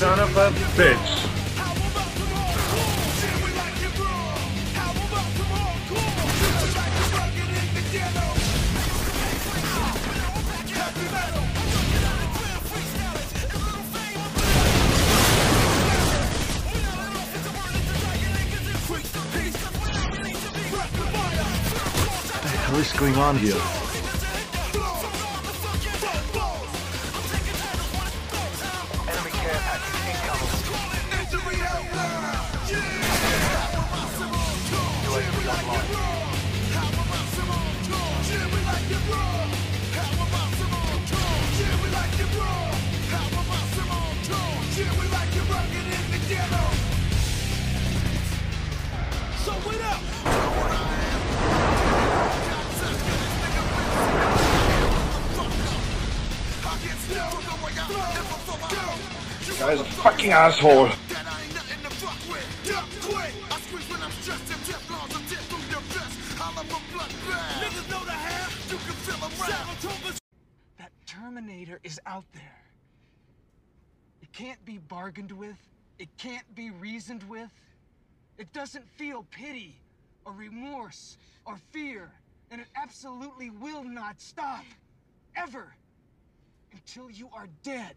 son of a bitch. What is going on here? Guy's a fucking asshole. That Terminator is out there. It can't be bargained with. It can't be reasoned with. It doesn't feel pity or remorse or fear. And it absolutely will not stop. Ever. Until you are dead.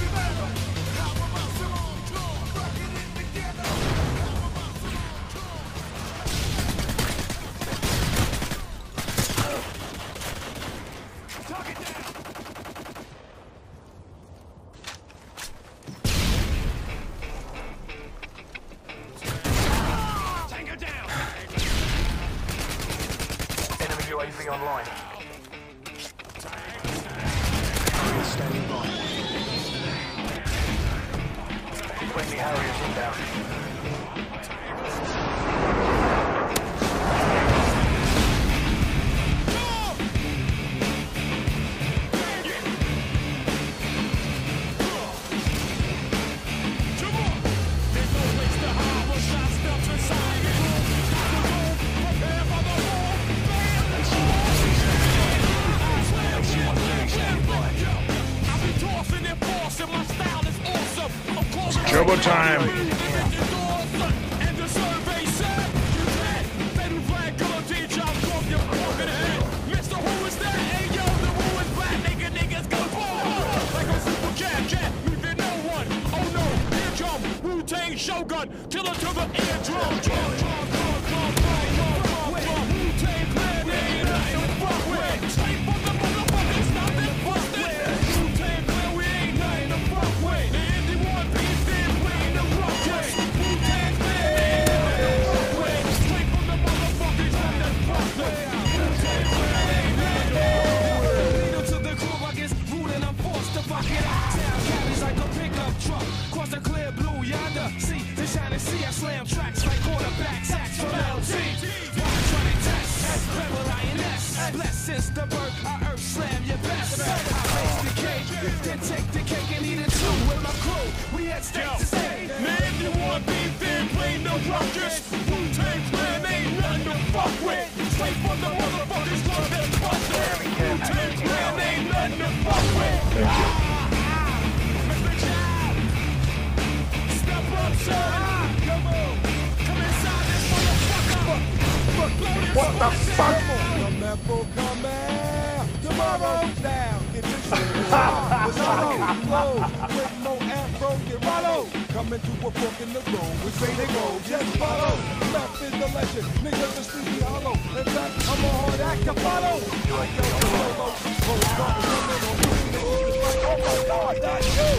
Online. Friendly Harriers inbound. Turbo since the birth, I earth slam your best. I face the cake, then take the cake and eat it too with my crew. We had stakes to stay. Man, if you want beef, then play no ruckus. Wu-Tang Clan ain't nothing to fuck with. Straight from the motherfuckers, love them busted. Wu-Tang Clan ain't nothing to fuck with. Thank you. Step up, son. Come on. Come inside this motherfucker. What the fuck? Come back, bro, come back. Tomorrow down, get your shit. Tomorrow. With no afro, get rollo. Coming to a fork in the road. We say they go, just follow. Left is the legend. Niggas are sleepy hollow. In fact, I'm a hard back to follow.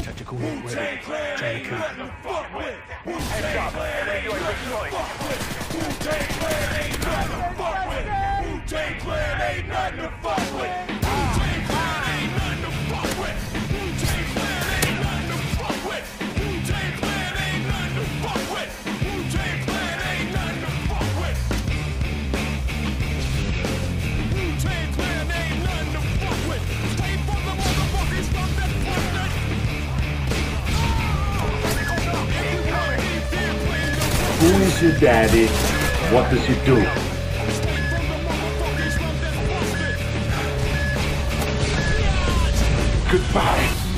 Tactical ready. Trying to count. Heads up. Enemy UAV spotted. Who is your daddy? What does he do? goodbye.